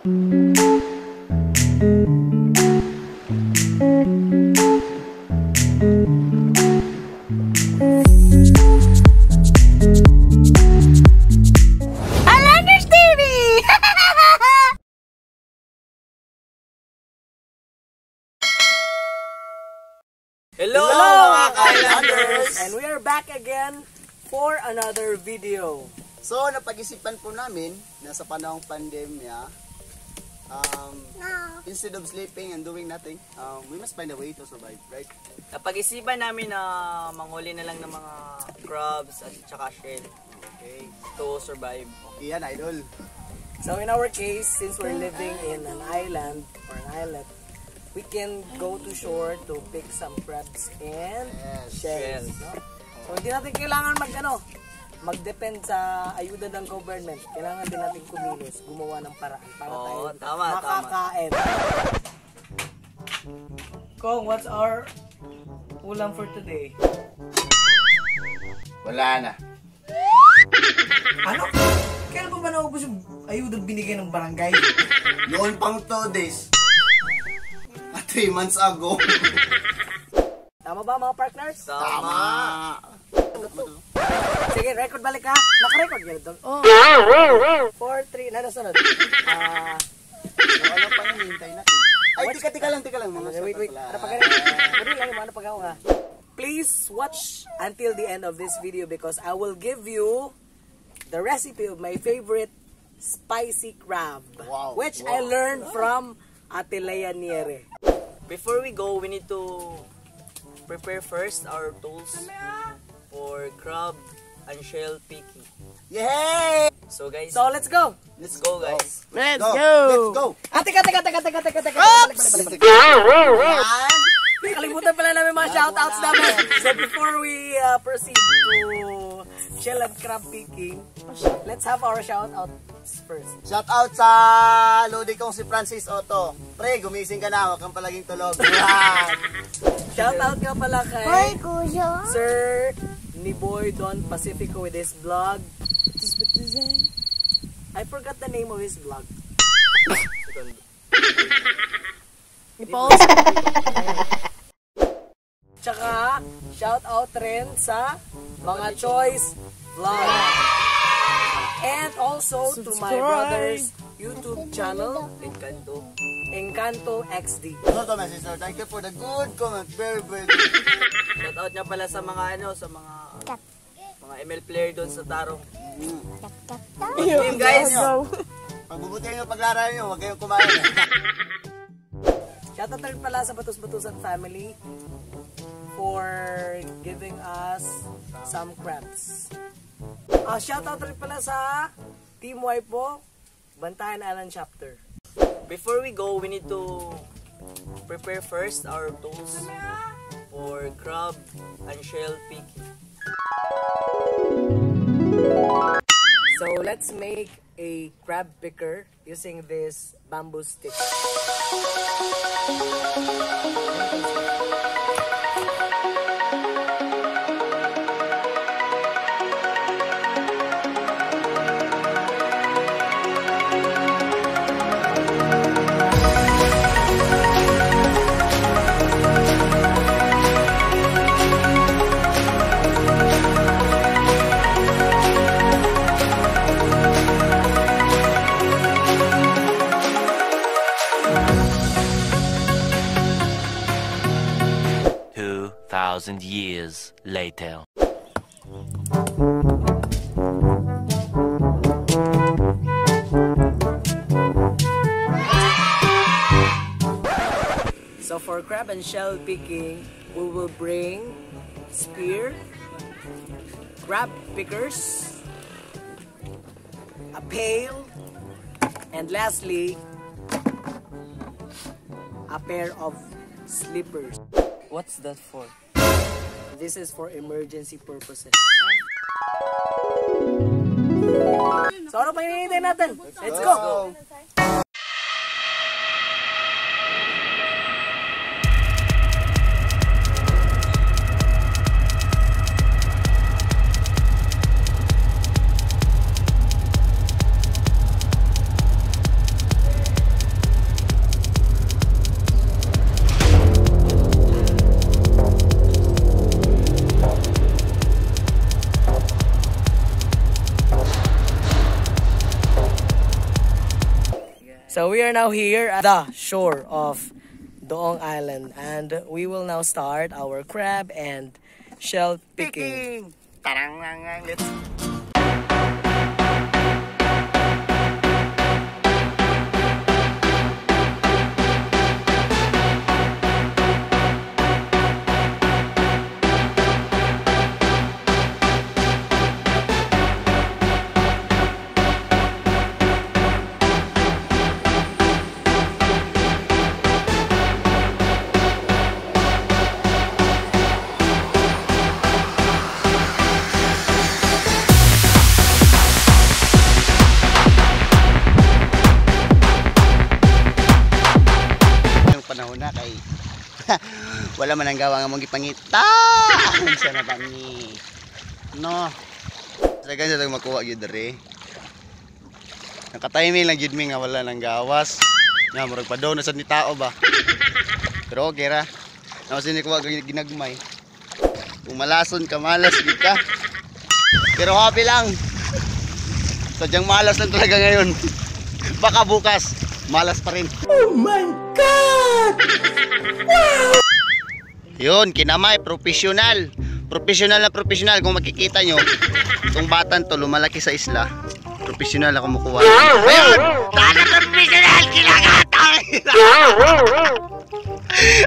Hello, Hello, mga Kailanders! And we are back again for another video. So, napag-isipan po namin na sa panahong pandemya, um, instead of sleeping and doing nothing, um, we must find a way to survive, right? Napag-isipan namin na manghuli na lang ng mga crabs at saka shell Okay. to survive. Okay yan, idol. So in our case, since we're living in an island or an islet, we can go to shore to pick some crabs and Yes. shells. Shells. No? So hindi natin kailangan mag ano, mag-depend sa ayuda ng government. Kailangan din natin kumilos, gumawa ng paraan para Oo, tayo tama, makakain. Kong, what's our ulam for today? Wala na. Ano? Kailan pa ba naubos yung ayuda binigay ng barangay? Noon pang 2 days. At 3 months ago. Tama ba mga partners? Tama! Sige, record balik ha. Naka-record ka ito. Oh. 4, 3, na nasunod. Ah, So, ano pang hinihintay natin? Ay, tika, tika lang, tika lang. Mga wait, wait. Ano pa ganun? Pwede lang yung ano pag ako ha. Please watch until the end of this video because I will give you the recipe of my favorite spicy crab. Wow, Which wow. I learned from Ate Lea Niere. Before we go, we need to prepare first our tools for crab and shell picking. Yay! So guys, So, let's go! let's go guys. Let's go! Let's go! Ah, teka, teka, teka, teka, teka, teka. Balik, balik, balik, balik. Yan! Kalimutan pala namin mga shoutouts namin. So before we uh, proceed to shell and crab picking, let's have our shoutouts first. Shout out sa lodi kong si Francis Otto. Pre, gumising ka na, huwag kang palaging tulog. Shoutout ka pala kay Sir Niboy Don Pacifico with his vlog. I forgot the name of his vlog. Tsaka, shout out rin sa mga choice vlog. And also to my brother's YouTube channel, Encanto. Encanto XD. No to, my sister. Thank you for the good comment. Very, very good. Shout out niya pala sa mga ano, sa mga mga ML player doon sa Tarong. Game guys! Pagbubutihan nyo paglaro nyo, huwag kayong kumain. Shoutout rin pala sa Batus-Batusan family for giving us some crabs. Uh, shoutout rin pala sa Team Y po, Bantayan Island Chapter. Before we go, we need to prepare first our tools for crab and shell picking. So let's make a crab picker using this bamboo stick. Two thousand years later. So for crab and shell picking, we will bring spear, crab pickers, a pail, and lastly, a pair of slippers. What's that for? This is for emergency purposes. So ano pa hinihintay natin? Let's go! So we are now here at the shore of Doong Island and we will now start our crab and shell picking. Tarang, panahon na kay wala man ang gawa nga mong gipangita. Sa na bani. No. Sa ganyan lang makuha gyud dere. Naka-timing lang gyud mi nga wala nang gawas. Nga murag pa daw na sad ni tao ba. Pero okay ra. Nawas ni kuha ginagmay. Kung malason ka, malas gyud ka. Pero happy lang. Sadyang malas lang talaga ngayon. Baka bukas, malas pa rin. Yun, kinamay, professional. Professional na professional. Kung makikita nyo, itong batan to, lumalaki sa isla. Professional ako mukuha. Ayun! Sana professional! Kinagatang!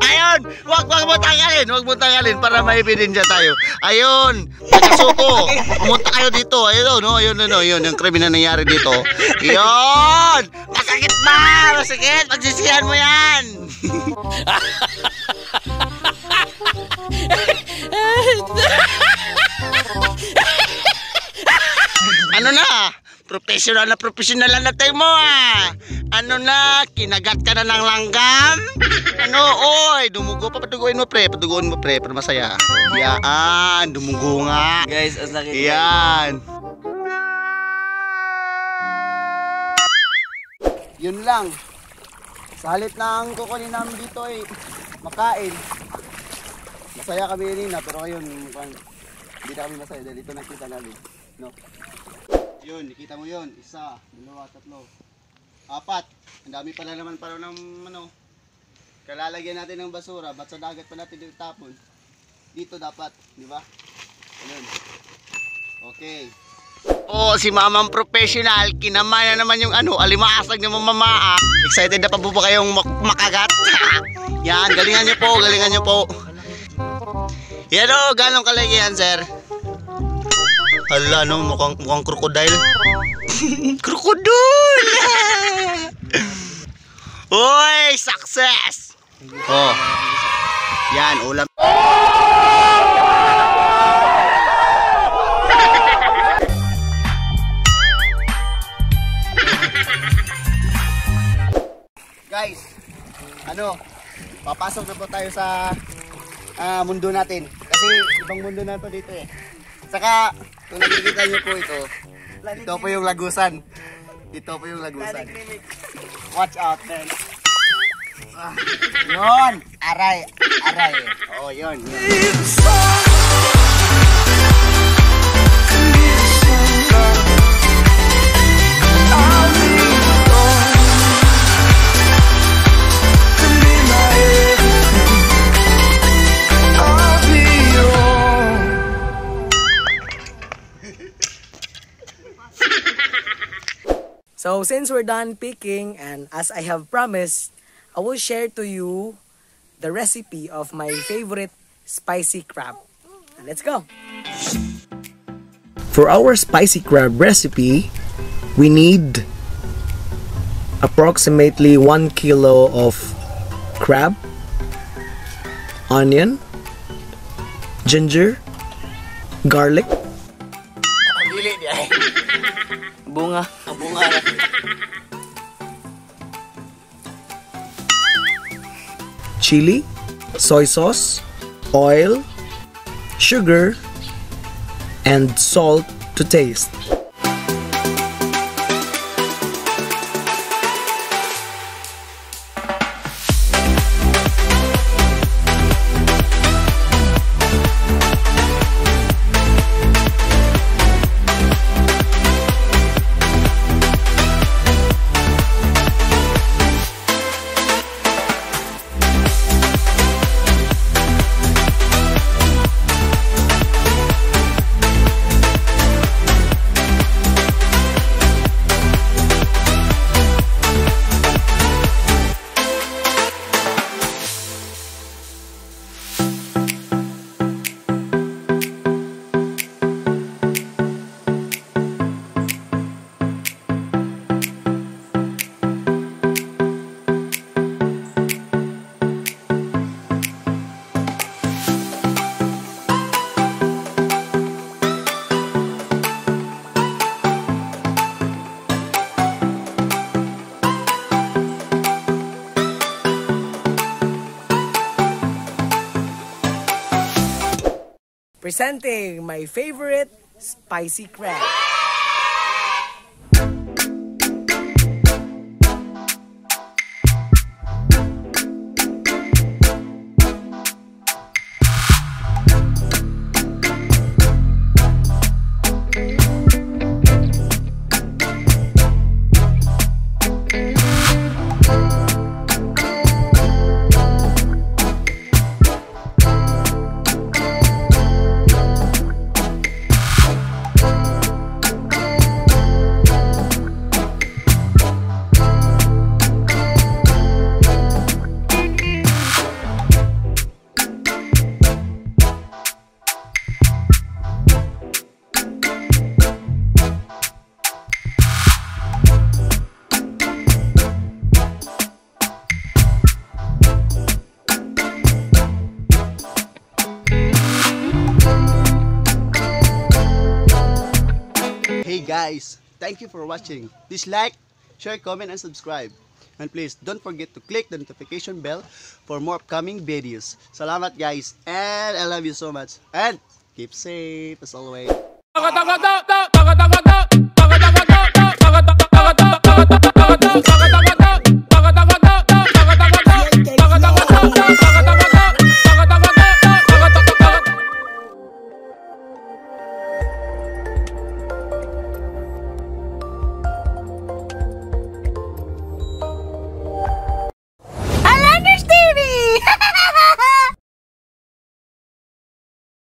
Ayun! Wag, wag mo tanggalin! Wag mo tanggalin para may ebidensya tayo. Ayun! Pagkasuko! Pumunta kayo dito. Ayun, no? Ayun, no? Ayun, yung krimen na nangyari dito. Ayun! Masakit ba? Masakit! Pagsisihan mo yan! Ano na? Professional na professional na tayo mo ah. Ano na? Kinagat ka na ng langgam? Ano? Oy, dumugo pa. Paduguin mo pre. Paduguin mo pre. Para masaya. Yan. Dumugo nga. Guys, ang sakit. Yan. Yun lang. Sa halip ng kukunin namin dito ay makain. Masaya kami rin na pero ngayon mukhang hindi na kami masaya dahil ito nakita namin. No? Yun, nakita mo yun. Isa, dalawa, tatlo, apat. Ang dami pala naman para ng ano. Kalalagyan natin ng basura. Ba't sa dagat pa natin itapon? Dito dapat, di ba? Ganun. Okay. Oo, si mamang professional, kinamay na naman yung ano, alimasag ng mamamaa. Excited na pa po ba kayong mak- makagat? yan, galingan nyo po, galingan nyo po. Yan o, ganong kalagi yan, sir? Hala, no, mukhang, mukhang krokodile. krokodil! Uy, success! Oh. Yan, ulam. Guys, ano, papasok na po tayo sa ah, mundo natin. Kasi ibang mundo na to dito eh. Saka, kung nakikita nyo po ito, ito po yung lagusan. Ito po yung lagusan. Watch out, man. Ah, yun! Aray! Aray! Oo, oh, yun. yun. So since we're done picking and as I have promised, I will share to you the recipe of my favorite spicy crab. Let's go. For our spicy crab recipe, we need approximately 1 kilo of crab, onion, ginger, garlic, Dili di ay. Bunga. Bunga chili, soy sauce, oil, sugar, and salt to taste. Presenting my favorite spicy crab. Guys, thank you for watching. Please like, share, comment, and subscribe. And please don't forget to click the notification bell for more upcoming videos. Salamat guys, and I love you so much. And keep safe as always.